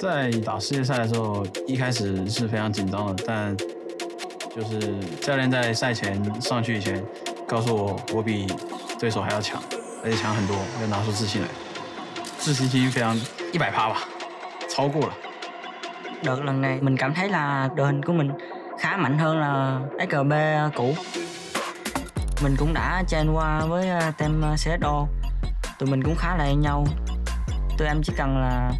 在打世界赛的时候，一开始是非常紧张的，但就是教练在赛前上去以前告诉我，我比对手还要强，而且强很多，要拿出自信来。自信心非常一百趴吧，超过了。đợt lần này mình cảm thấy là đội hình của mình khá mạnh hơn là HCB cũ. mình cũng đã t r a n qua với team s e a tụi mình cũng khá là nhau. Tụi em chỉ cần là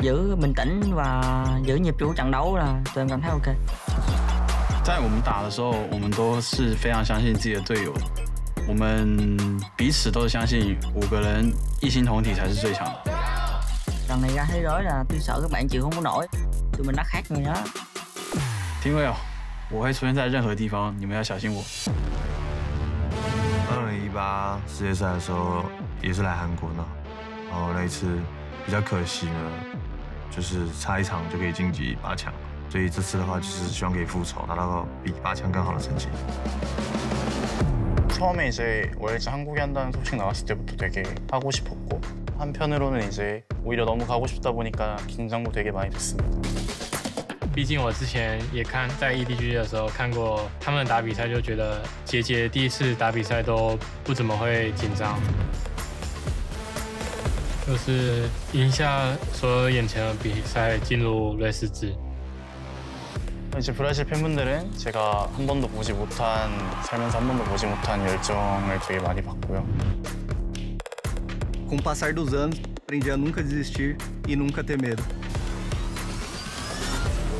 giữ bình tĩnh và giữ nhịp chủ trận đấu là tụi em cảm thấy ok. 在我们打的时候，我们都是非常相信自己的队友的，我们彼此都是相信五个人一心同体才是最强的。 Lần này ra thế giới là tôi sợ các bạn chịu không có nổi. Tụi mình đã khác người đó. 听位哦，我会出现在任何地方，你们要小心我。二零一八世界赛的时候也是来韩国呢， 然后那一次比较可惜呢，就是差一场就可以晋级八强，所以这次的话就是希望可以复仇，拿到比八强更好的成绩。 처음에 이제 월즈 한국에 한다는 소식 나왔을 때부터 되게 하고 싶었고 한편으로는 이제 오히려 너무 가고 싶다 보니까 긴장도 되게 많이 됐습니다. 毕竟我之前也看在 EDG 的时候看过他们打比赛，就觉得杰杰第一次打比赛都不怎么会紧张， 就是赢下所有眼前的比赛，进入瑞士制。 이제 브라질 팬분들은 제가 한 번도 보지 못한 살면서 한 번도 보지 못한 열정을 되게 많이 받고요. Com o passar dos anos, aprendi a nunca desistir e nunca ter medo.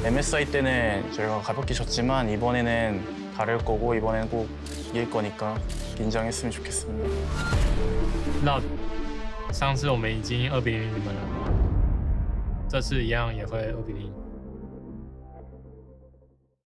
MSI 때는 저희가 가볍게 졌지만 이번에는 다를 거고 이번에는 꼭 이길 거니까 긴장했으면 좋겠습니다. 那 上次我们已经二比零你们了，这次一样也会二比零。